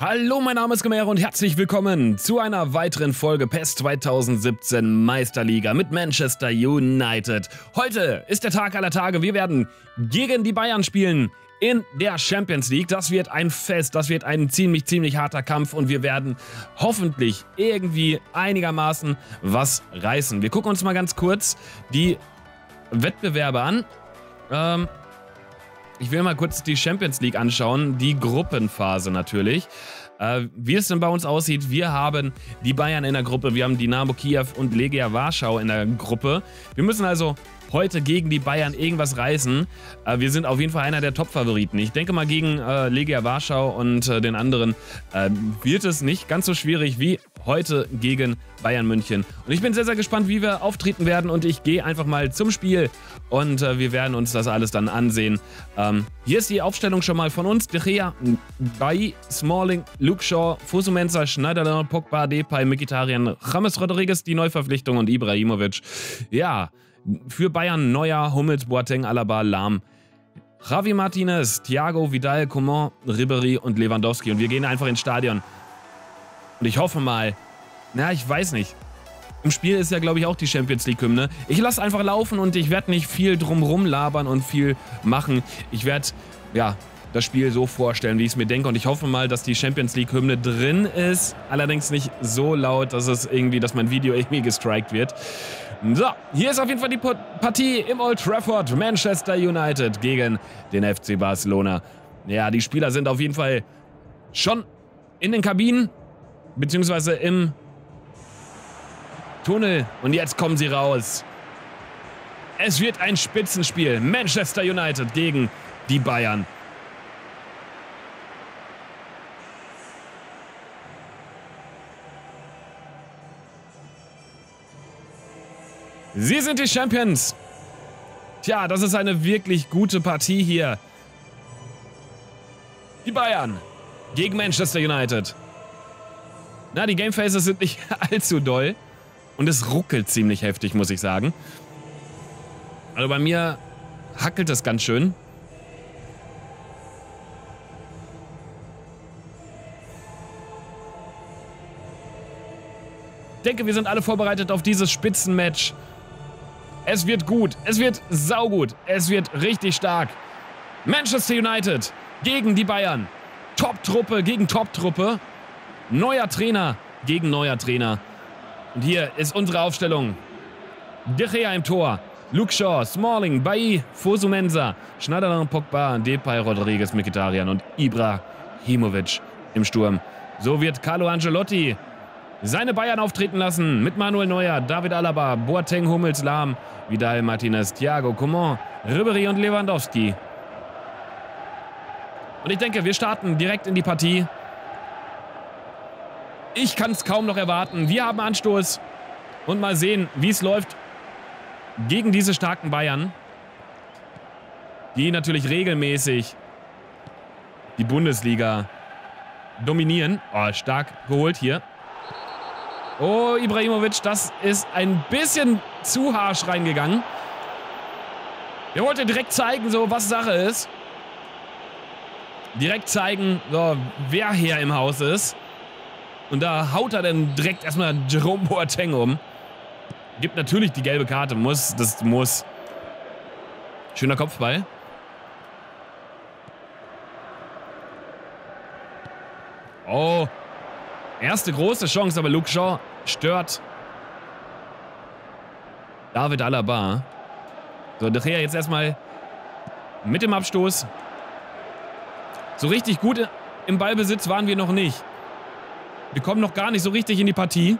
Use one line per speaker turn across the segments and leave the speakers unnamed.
Hallo, mein Name ist Gamero und herzlich willkommen zu einer weiteren Folge PES 2017 Meisterliga mit Manchester United. Heute ist der Tag aller Tage. Wir werden gegen die Bayern spielen in der Champions League. Das wird ein Fest, das wird ein ziemlich, ziemlich harter Kampf und wir werden hoffentlich irgendwie einigermaßen was reißen. Wir gucken uns mal ganz kurz die Wettbewerbe an. Ähm, ich will mal kurz die Champions League anschauen, die Gruppenphase natürlich. Äh, wie es denn bei uns aussieht, wir haben die Bayern in der Gruppe, wir haben Dynamo Kiew und Legia Warschau in der Gruppe. Wir müssen also heute gegen die Bayern irgendwas reißen. Äh, wir sind auf jeden Fall einer der Top-Favoriten. Ich denke mal, gegen äh, Legia Warschau und äh, den anderen äh, wird es nicht ganz so schwierig wie heute gegen Bayern München. Und ich bin sehr, sehr gespannt, wie wir auftreten werden. Und ich gehe einfach mal zum Spiel und äh, wir werden uns das alles dann ansehen. Ähm, hier ist die Aufstellung schon mal von uns. De Gea, Bailly, Smalling, Luke Shaw, Fusumensa, Schneider, Pogba, Depay, Mikitarian, James Rodriguez, die Neuverpflichtung und Ibrahimovic. Ja, für Bayern Neuer, Hummels, Boateng, Alaba, Lahm. Javi Martinez, Thiago, Vidal, Coman, Ribery und Lewandowski. Und wir gehen einfach ins Stadion. Und ich hoffe mal, na, ich weiß nicht. Im Spiel ist ja, glaube ich, auch die Champions League-Hymne. Ich lasse einfach laufen und ich werde nicht viel drumrum labern und viel machen. Ich werde, ja, das Spiel so vorstellen, wie ich es mir denke. Und ich hoffe mal, dass die Champions League-Hymne drin ist. Allerdings nicht so laut, dass es irgendwie, dass mein Video irgendwie gestrikt wird. So, hier ist auf jeden Fall die Partie im Old Trafford. Manchester United gegen den FC Barcelona. Ja, die Spieler sind auf jeden Fall schon in den Kabinen, beziehungsweise im Tunnel. Und jetzt kommen sie raus. Es wird ein Spitzenspiel. Manchester United gegen die Bayern. Sie sind die Champions. Tja, das ist eine wirklich gute Partie hier. Die Bayern gegen Manchester United. Na, die Gamefaces sind nicht allzu doll. Und es ruckelt ziemlich heftig, muss ich sagen. Also bei mir hackelt es ganz schön. Ich denke, wir sind alle vorbereitet auf dieses Spitzenmatch. Es wird gut. Es wird saugut. Es wird richtig stark. Manchester United gegen die Bayern. Top-Truppe gegen Top-Truppe. Neuer Trainer gegen neuer Trainer. Und hier ist unsere Aufstellung. De Gea im Tor. Luke Shaw, Smalling, Bailly, Fosumensa, Schneider, Pogba, Depay, Rodriguez, Mikitarian und Ibrahimovic im Sturm. So wird Carlo Angelotti seine Bayern auftreten lassen mit Manuel Neuer, David Alaba, Boateng, Hummels, Lahm, Vidal, Martinez, Thiago, Coman, Ribery und Lewandowski. Und ich denke, wir starten direkt in die Partie. Ich kann es kaum noch erwarten. Wir haben Anstoß und mal sehen, wie es läuft gegen diese starken Bayern, die natürlich regelmäßig die Bundesliga dominieren. Oh, stark geholt hier. Oh, Ibrahimovic, das ist ein bisschen zu harsch reingegangen. Er wollte direkt zeigen, so was Sache ist. Direkt zeigen, so, wer hier im Haus ist. Und da haut er dann direkt erstmal Jerome Boateng um. Gibt natürlich die gelbe Karte, muss, das muss. Schöner Kopfball. Oh. Erste große Chance, aber Luke Shaw stört David Alaba. So, De Gea jetzt erstmal mit dem Abstoß. So richtig gut im Ballbesitz waren wir noch nicht. Wir kommen noch gar nicht so richtig in die Partie.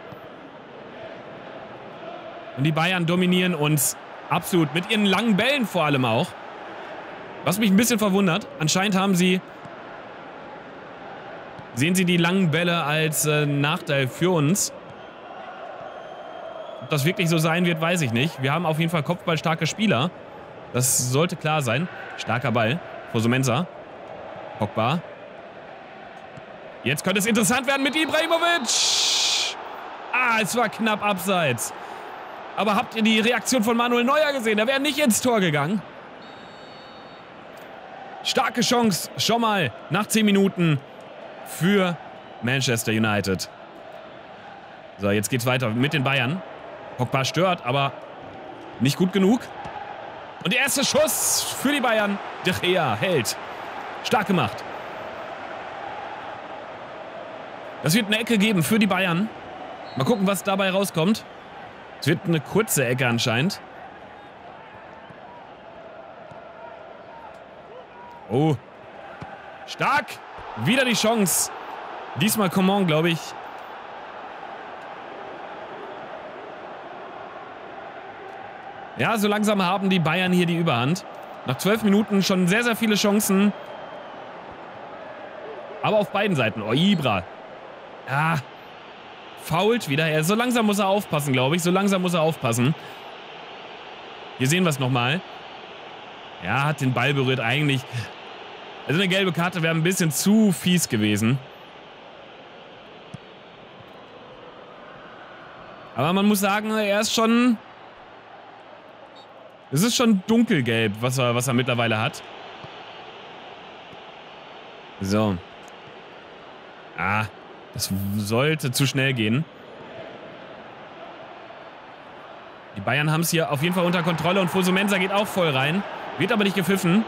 Und die Bayern dominieren uns absolut mit ihren langen Bällen vor allem auch. Was mich ein bisschen verwundert. Anscheinend haben sie... Sehen sie die langen Bälle als äh, Nachteil für uns. Ob das wirklich so sein wird, weiß ich nicht. Wir haben auf jeden Fall kopfballstarke Spieler. Das sollte klar sein. Starker Ball. Fosumensa. Pogba. Jetzt könnte es interessant werden mit Ibrahimovic. Ah, es war knapp abseits. Aber habt ihr die Reaktion von Manuel Neuer gesehen? Er wäre nicht ins Tor gegangen. Starke Chance schon mal nach 10 Minuten für Manchester United. So, jetzt geht's weiter mit den Bayern. Pogba stört, aber nicht gut genug. Und der erste Schuss für die Bayern. De Gea hält. Stark gemacht. Das wird eine Ecke geben für die Bayern. Mal gucken, was dabei rauskommt. Es wird eine kurze Ecke anscheinend. Oh. Stark. Wieder die Chance. Diesmal Coman, glaube ich. Ja, so langsam haben die Bayern hier die Überhand. Nach zwölf Minuten schon sehr, sehr viele Chancen. Aber auf beiden Seiten. Oh, Ibra. Ja. Fault wieder. so langsam muss er aufpassen, glaube ich. So langsam muss er aufpassen. Hier sehen wir es nochmal. Ja, hat den Ball berührt eigentlich. Also eine gelbe Karte wäre ein bisschen zu fies gewesen. Aber man muss sagen, er ist schon es ist schon dunkelgelb, was er, was er mittlerweile hat. So. Ah, das sollte zu schnell gehen. Die Bayern haben es hier auf jeden Fall unter Kontrolle und Fosumensa geht auch voll rein. Wird aber nicht gepfiffen.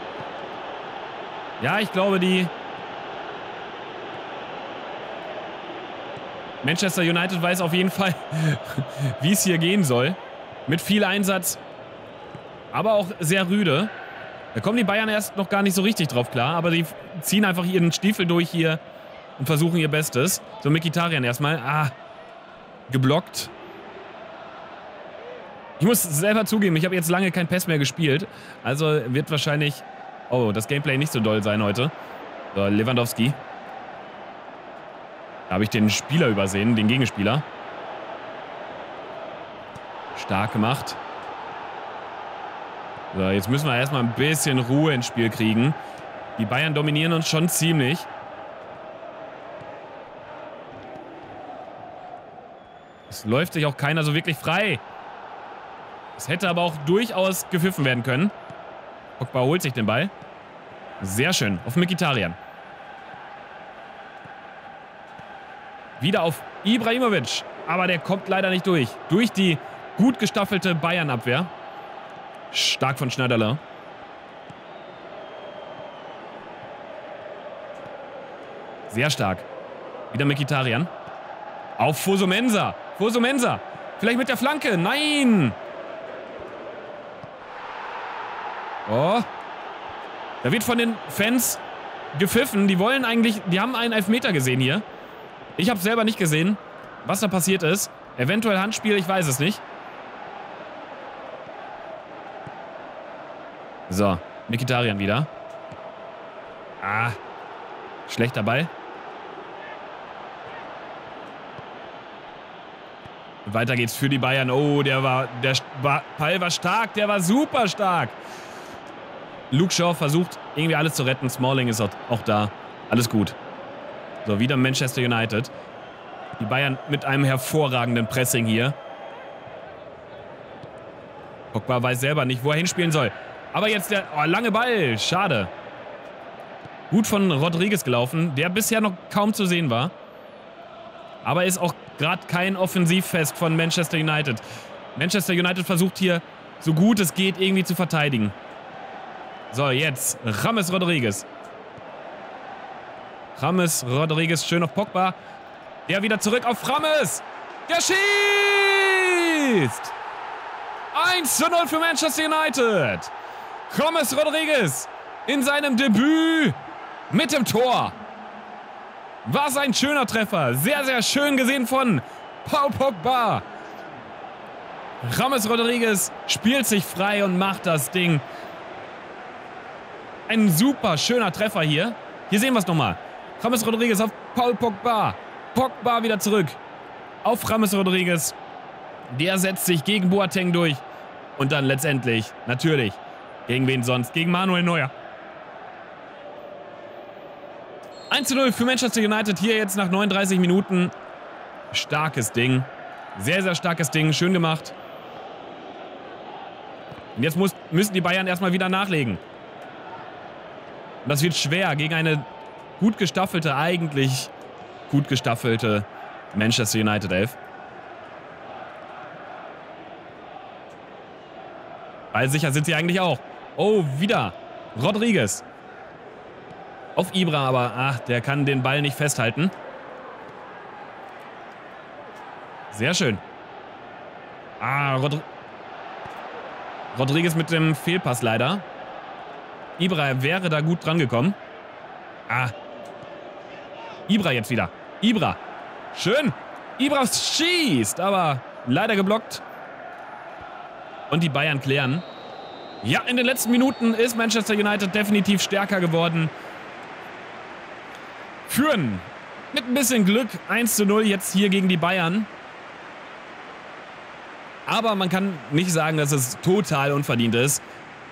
Ja, ich glaube, die Manchester United weiß auf jeden Fall, wie es hier gehen soll. Mit viel Einsatz aber auch sehr rüde. Da kommen die Bayern erst noch gar nicht so richtig drauf klar, aber die ziehen einfach ihren Stiefel durch hier und versuchen ihr Bestes. So, Mikitarian erstmal. Ah, geblockt. Ich muss selber zugeben, ich habe jetzt lange kein Pass mehr gespielt. Also wird wahrscheinlich... Oh, das Gameplay nicht so doll sein heute. So, Lewandowski. Da habe ich den Spieler übersehen, den Gegenspieler. Stark gemacht. So, jetzt müssen wir erstmal ein bisschen Ruhe ins Spiel kriegen. Die Bayern dominieren uns schon ziemlich. Läuft sich auch keiner so wirklich frei. Es hätte aber auch durchaus gepfiffen werden können. Pogba holt sich den Ball. Sehr schön. Auf Mikitarian. Wieder auf Ibrahimovic. Aber der kommt leider nicht durch. Durch die gut gestaffelte Bayern-Abwehr. Stark von Schneiderler. Sehr stark. Wieder Mikitarian. Auf Fosumensa. Fosumensa. Vielleicht mit der Flanke. Nein. Oh. Da wird von den Fans gepfiffen. Die wollen eigentlich, die haben einen Elfmeter gesehen hier. Ich habe selber nicht gesehen, was da passiert ist. Eventuell Handspiel, ich weiß es nicht. So, Mikitarian wieder. Ah, schlechter Ball. Weiter geht's für die Bayern. Oh, der war, der Ball war stark, der war super stark. Luke Shaw versucht irgendwie alles zu retten. Smalling ist auch da. Alles gut. So, wieder Manchester United. Die Bayern mit einem hervorragenden Pressing hier. Pogba weiß selber nicht, wo er hinspielen soll. Aber jetzt der oh, lange Ball. Schade. Gut von Rodriguez gelaufen, der bisher noch kaum zu sehen war. Aber ist auch gerade kein Offensivfest von Manchester United. Manchester United versucht hier, so gut es geht, irgendwie zu verteidigen. So, jetzt Rames Rodriguez. Rames Rodriguez schön auf Pogba. Der wieder zurück auf Rames. Der schießt! 1 zu 0 für Manchester United. James Rodriguez in seinem Debüt mit dem Tor. War es ein schöner Treffer. Sehr, sehr schön gesehen von Paul Pogba. James Rodriguez spielt sich frei und macht das Ding. Ein super schöner Treffer hier. Hier sehen wir es nochmal. James Rodriguez auf Paul Pogba. Pogba wieder zurück. Auf James Rodriguez. Der setzt sich gegen Boateng durch. Und dann letztendlich, natürlich, gegen wen sonst? Gegen Manuel Neuer. 1 zu 0 für Manchester United hier jetzt nach 39 Minuten. Starkes Ding. Sehr, sehr starkes Ding. Schön gemacht. Und jetzt muss, müssen die Bayern erstmal wieder nachlegen. Und das wird schwer gegen eine gut gestaffelte, eigentlich gut gestaffelte Manchester United 11. Weil sicher sind sie eigentlich auch. Oh, wieder. Rodriguez. Auf Ibra, aber ach, der kann den Ball nicht festhalten. Sehr schön. Ah, Rod Rodriguez mit dem Fehlpass leider. Ibra wäre da gut dran gekommen. Ah. Ibra jetzt wieder. Ibra. Schön. Ibra schießt, aber leider geblockt. Und die Bayern klären. Ja, in den letzten Minuten ist Manchester United definitiv stärker geworden. Führen mit ein bisschen Glück 1 zu 0 jetzt hier gegen die Bayern. Aber man kann nicht sagen, dass es total unverdient ist.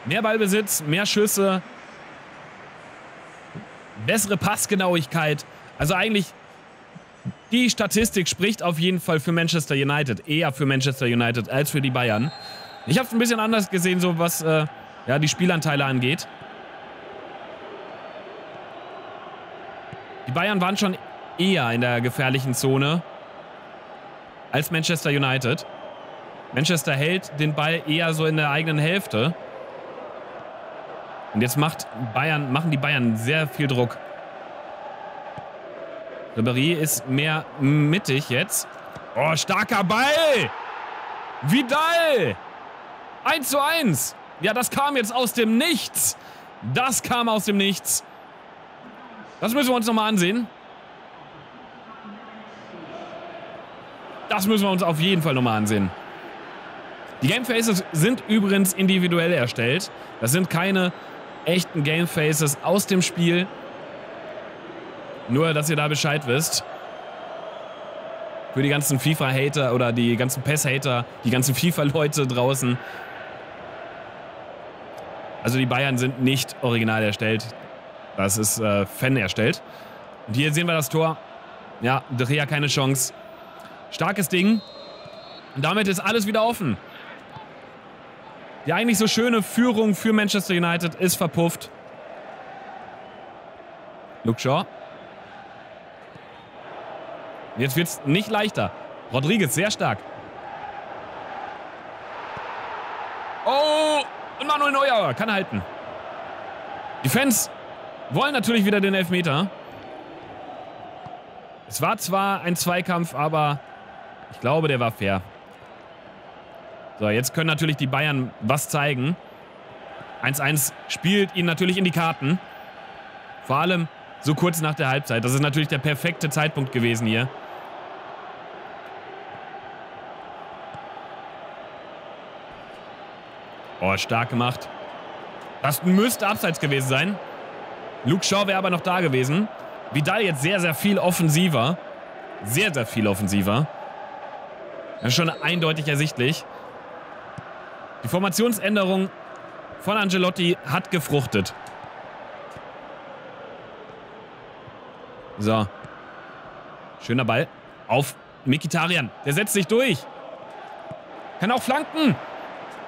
Mehr Ballbesitz, mehr Schüsse, bessere Passgenauigkeit. Also eigentlich, die Statistik spricht auf jeden Fall für Manchester United. Eher für Manchester United als für die Bayern. Ich habe es ein bisschen anders gesehen, so was äh, ja, die Spielanteile angeht. Die Bayern waren schon eher in der gefährlichen Zone als Manchester United. Manchester hält den Ball eher so in der eigenen Hälfte. Und jetzt macht Bayern, machen die Bayern sehr viel Druck. Ribéry ist mehr mittig jetzt. Oh, starker Ball! Vidal! 1 zu 1. Ja, das kam jetzt aus dem Nichts. Das kam aus dem Nichts. Das müssen wir uns nochmal ansehen. Das müssen wir uns auf jeden Fall nochmal ansehen. Die Game Faces sind übrigens individuell erstellt. Das sind keine echten Game Faces aus dem Spiel. Nur, dass ihr da Bescheid wisst. Für die ganzen FIFA-Hater oder die ganzen PES-Hater, die ganzen FIFA-Leute draußen. Also die Bayern sind nicht original erstellt. Das ist äh, Fan erstellt. Und hier sehen wir das Tor. Ja, De Gea keine Chance. Starkes Ding. Und damit ist alles wieder offen. Die eigentlich so schöne Führung für Manchester United ist verpufft. Luke Shaw. Jetzt wird es nicht leichter. Rodriguez sehr stark. Oh, und Manuel Neuer kann halten. Die Fans wollen natürlich wieder den Elfmeter. Es war zwar ein Zweikampf, aber ich glaube, der war fair. So, jetzt können natürlich die Bayern was zeigen. 1-1 spielt ihnen natürlich in die Karten. Vor allem so kurz nach der Halbzeit. Das ist natürlich der perfekte Zeitpunkt gewesen hier. Oh, stark gemacht. Das müsste abseits gewesen sein. Luke Shaw wäre aber noch da gewesen. Vidal jetzt sehr, sehr viel offensiver. Sehr, sehr viel offensiver. Das ist schon eindeutig ersichtlich. Die Formationsänderung von Angelotti hat gefruchtet. So. Schöner Ball auf Mikitarian. Der setzt sich durch. Kann auch flanken.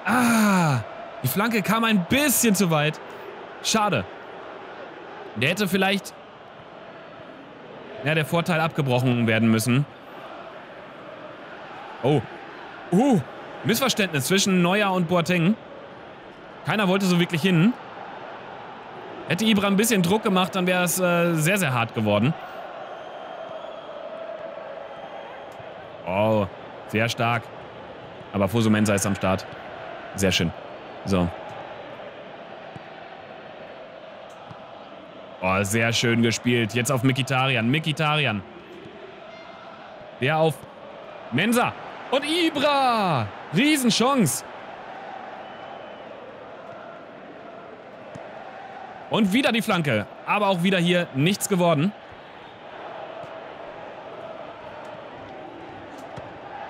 Ah, die Flanke kam ein bisschen zu weit. Schade. Der hätte vielleicht ja, der Vorteil abgebrochen werden müssen. Oh. Uh, Missverständnis zwischen Neuer und Boateng. Keiner wollte so wirklich hin. Hätte Ibra ein bisschen Druck gemacht, dann wäre es äh, sehr, sehr hart geworden. Oh, sehr stark. Aber Fosu Mensa ist am Start. Sehr schön. So. Oh, sehr schön gespielt. Jetzt auf Mikitarian. Mikitarian. Der auf Mensa. Und Ibra. Riesenchance. Und wieder die Flanke. Aber auch wieder hier nichts geworden.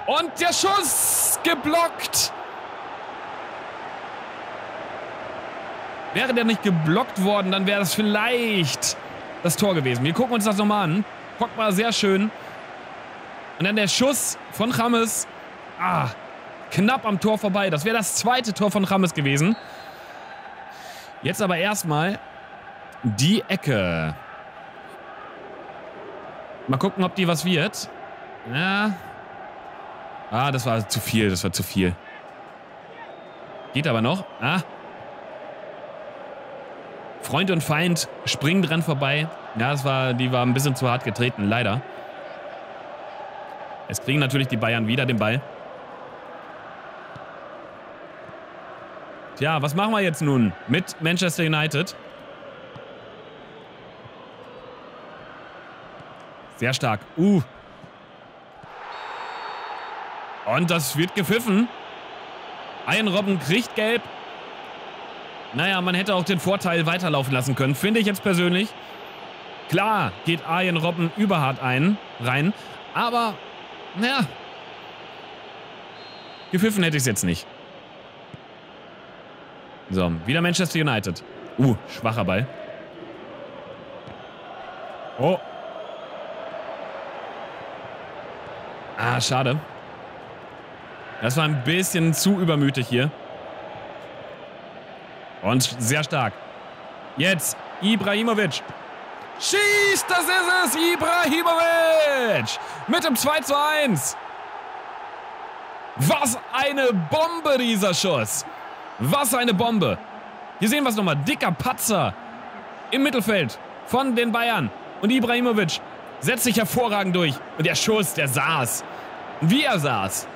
Und der Schuss geblockt. Wäre der nicht geblockt worden, dann wäre das vielleicht das Tor gewesen. Wir gucken uns das nochmal an. Pogba sehr schön. Und dann der Schuss von Rames. Ah, knapp am Tor vorbei. Das wäre das zweite Tor von Rames gewesen. Jetzt aber erstmal die Ecke. Mal gucken, ob die was wird. Ja. Ah, das war zu viel, das war zu viel. Geht aber noch. Ah. Freund und Feind springen dran vorbei. Ja, das war, die war ein bisschen zu hart getreten, leider. Es kriegen natürlich die Bayern wieder den Ball. Tja, was machen wir jetzt nun mit Manchester United? Sehr stark. Uh. Und das wird gepfiffen. Ein Robben kriegt gelb. Naja, man hätte auch den Vorteil weiterlaufen lassen können, finde ich jetzt persönlich. Klar geht Arjen Robben überhart ein, rein, aber, naja, gepfiffen hätte ich es jetzt nicht. So, wieder Manchester United. Uh, schwacher Ball. Oh. Ah, schade. Das war ein bisschen zu übermütig hier. Und sehr stark. Jetzt Ibrahimovic. Schießt, das ist es, Ibrahimovic. Mit dem 2 zu 1. Was eine Bombe, dieser Schuss. Was eine Bombe. Hier sehen wir es nochmal. Dicker Patzer im Mittelfeld von den Bayern. Und Ibrahimovic setzt sich hervorragend durch. Und der Schuss, der saß. Wie er saß.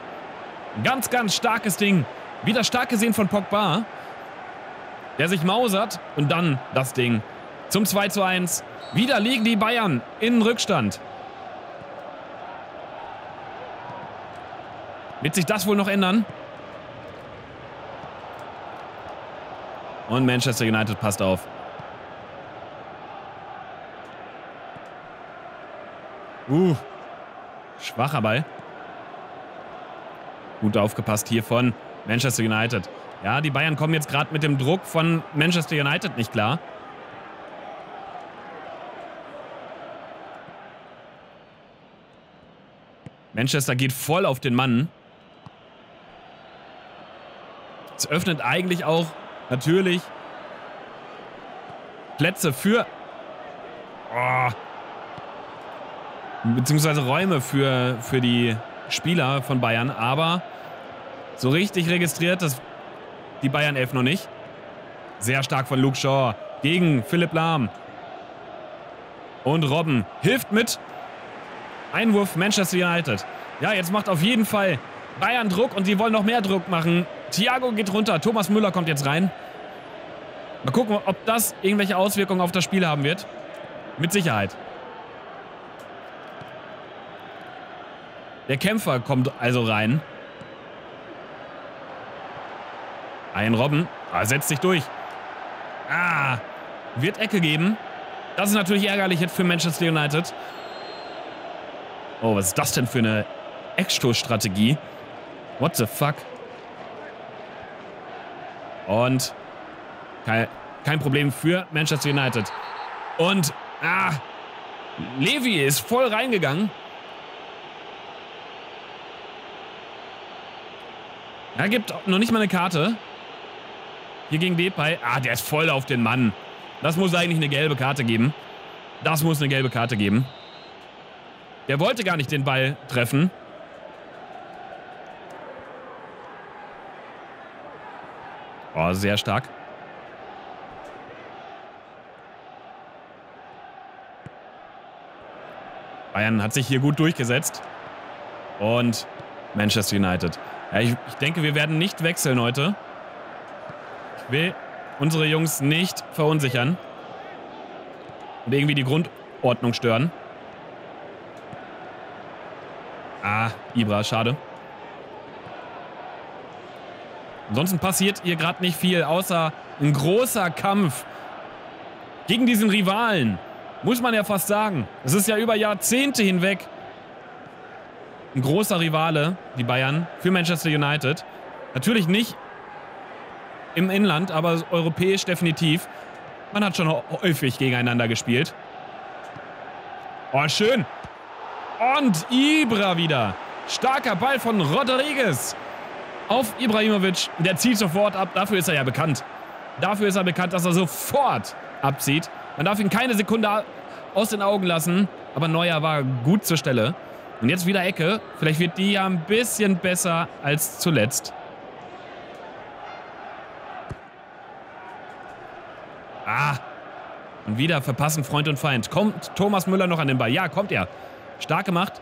Ganz, ganz starkes Ding. Wieder stark gesehen von Pogba der sich mausert und dann das Ding zum 2 zu 1. Wieder liegen die Bayern in Rückstand. Wird sich das wohl noch ändern? Und Manchester United passt auf. Uh, schwacher Ball. Gut aufgepasst hier von Manchester United. Ja, die Bayern kommen jetzt gerade mit dem Druck von Manchester United nicht klar. Manchester geht voll auf den Mann. Es öffnet eigentlich auch natürlich Plätze für... Oh, beziehungsweise Räume für, für die Spieler von Bayern. Aber so richtig registriert, das die Bayern 11 noch nicht. Sehr stark von Luke Shaw gegen Philipp Lahm. Und Robben hilft mit. Einwurf Manchester United. Ja, jetzt macht auf jeden Fall Bayern Druck und sie wollen noch mehr Druck machen. Thiago geht runter. Thomas Müller kommt jetzt rein. Mal gucken, ob das irgendwelche Auswirkungen auf das Spiel haben wird. Mit Sicherheit. Der Kämpfer kommt also rein. Ein Robben. Ah, setzt sich durch. Ah, wird Ecke geben. Das ist natürlich ärgerlich jetzt für Manchester United. Oh, was ist das denn für eine Eckstoßstrategie? What the fuck? Und kein, kein Problem für Manchester United. Und, ah, Levi ist voll reingegangen. Er gibt noch nicht mal eine Karte. Hier gegen Depay. Ah, der ist voll auf den Mann. Das muss eigentlich eine gelbe Karte geben. Das muss eine gelbe Karte geben. Der wollte gar nicht den Ball treffen. Oh, sehr stark. Bayern hat sich hier gut durchgesetzt. Und Manchester United. Ja, ich, ich denke, wir werden nicht wechseln heute will unsere Jungs nicht verunsichern. Und irgendwie die Grundordnung stören. Ah, Ibra, schade. Ansonsten passiert hier gerade nicht viel, außer ein großer Kampf gegen diesen Rivalen. Muss man ja fast sagen. Es ist ja über Jahrzehnte hinweg ein großer Rivale, die Bayern, für Manchester United. Natürlich nicht im Inland, aber europäisch definitiv. Man hat schon häufig gegeneinander gespielt. Oh, schön. Und Ibra wieder. Starker Ball von Rodriguez auf Ibrahimovic. Der zieht sofort ab. Dafür ist er ja bekannt. Dafür ist er bekannt, dass er sofort abzieht. Man darf ihn keine Sekunde aus den Augen lassen. aber Neuer war gut zur Stelle. Und jetzt wieder Ecke. Vielleicht wird die ja ein bisschen besser als zuletzt. Ah. Wieder verpassen Freund und Feind. Kommt Thomas Müller noch an den Ball? Ja, kommt er. Stark gemacht.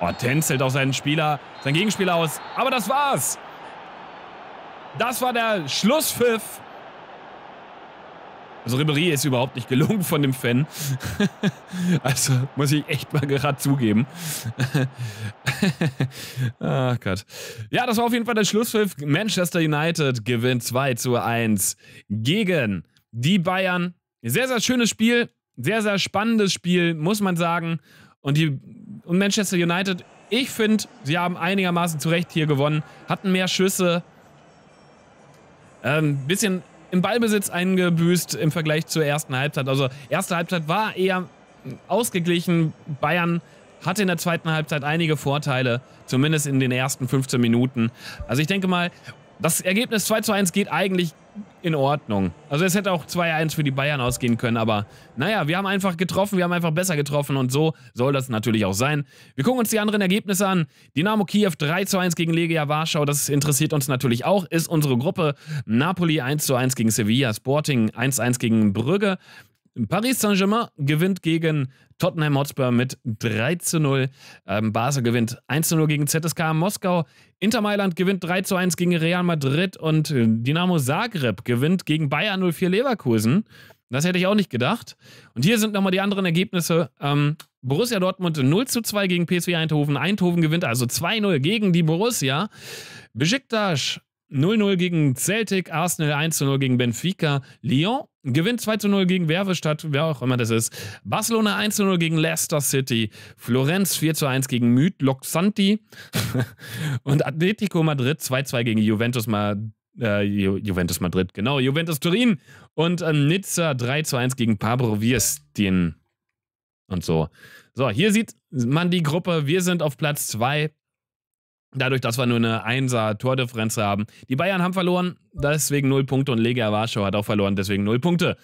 Oh, tänzelt auch seinen Spieler, seinen Gegenspieler aus. Aber das war's. Das war der Schlusspfiff also Ribéry ist überhaupt nicht gelungen von dem Fan. also muss ich echt mal gerade zugeben. Ach Gott. Ja, das war auf jeden Fall der Schlusspfiff. Manchester United gewinnt 2 zu 1 gegen die Bayern. Sehr, sehr schönes Spiel. Sehr, sehr spannendes Spiel, muss man sagen. Und, die, und Manchester United, ich finde, sie haben einigermaßen zu Recht hier gewonnen. Hatten mehr Schüsse. Ein ähm, bisschen im Ballbesitz eingebüßt im Vergleich zur ersten Halbzeit. Also erste Halbzeit war eher ausgeglichen. Bayern hatte in der zweiten Halbzeit einige Vorteile, zumindest in den ersten 15 Minuten. Also ich denke mal, das Ergebnis 2 zu 1 geht eigentlich in Ordnung. Also es hätte auch 2-1 für die Bayern ausgehen können, aber naja, wir haben einfach getroffen, wir haben einfach besser getroffen und so soll das natürlich auch sein. Wir gucken uns die anderen Ergebnisse an. Dynamo Kiew 3-1 gegen Legia Warschau, das interessiert uns natürlich auch, ist unsere Gruppe. Napoli 1-1 gegen Sevilla, Sporting 1-1 gegen Brügge, Paris Saint-Germain gewinnt gegen Tottenham Hotspur mit 3 zu 0. Ähm, Basel gewinnt 1 zu 0 gegen ZSK Moskau. Inter Mailand gewinnt 3 zu 1 gegen Real Madrid und äh, Dynamo Zagreb gewinnt gegen Bayern 04 Leverkusen. Das hätte ich auch nicht gedacht. Und hier sind nochmal die anderen Ergebnisse. Ähm, Borussia Dortmund 0 zu 2 gegen PSV Eindhoven. Eindhoven gewinnt also 2-0 gegen die Borussia. Besiktas 0-0 gegen Celtic, Arsenal 1-0 gegen Benfica, Lyon gewinnt 2-0 gegen Wervestadt, wer auch immer das ist, Barcelona 1-0 gegen Leicester City, Florenz 4-1 gegen Myth Loxanti. Und Atletico Madrid 2-2 gegen Juventus, Ma äh, Ju Juventus Madrid, genau, Juventus Turin. Und äh, Nizza 3-1 gegen Pablo Viestin. Und so. So, hier sieht man die Gruppe, wir sind auf Platz 2 Dadurch, dass wir nur eine 1er Tordifferenz haben. Die Bayern haben verloren, deswegen 0 Punkte und Legia Warschau hat auch verloren, deswegen 0 Punkte.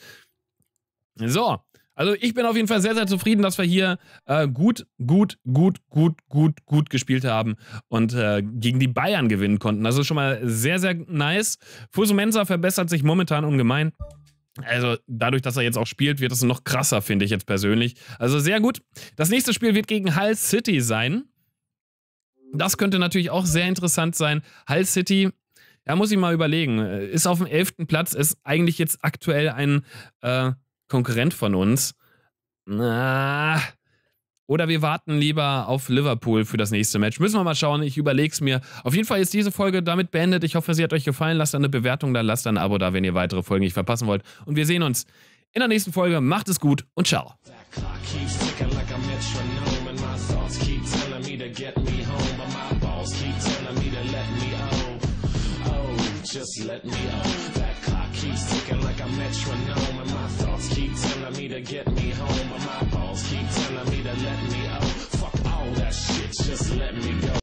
So, also ich bin auf jeden Fall sehr, sehr zufrieden, dass wir hier äh, gut, gut, gut, gut, gut, gut gespielt haben und äh, gegen die Bayern gewinnen konnten. Das ist schon mal sehr, sehr nice. Fusumensa verbessert sich momentan ungemein. Also dadurch, dass er jetzt auch spielt, wird es noch krasser, finde ich jetzt persönlich. Also sehr gut. Das nächste Spiel wird gegen Hull City sein. Das könnte natürlich auch sehr interessant sein. Hull City, ja, muss ich mal überlegen, ist auf dem 11. Platz, ist eigentlich jetzt aktuell ein äh, Konkurrent von uns. Na, oder wir warten lieber auf Liverpool für das nächste Match. Müssen wir mal schauen. Ich überlege es mir. Auf jeden Fall ist diese Folge damit beendet. Ich hoffe, sie hat euch gefallen. Lasst eine Bewertung da, lasst ein Abo da, wenn ihr weitere Folgen nicht verpassen wollt. Und wir sehen uns in der nächsten Folge. Macht es gut und ciao. Just let me off. That clock keeps ticking like a metronome, and my thoughts keep telling me to get me home, but my balls keep telling me to let me off. Fuck all that shit, just let me go.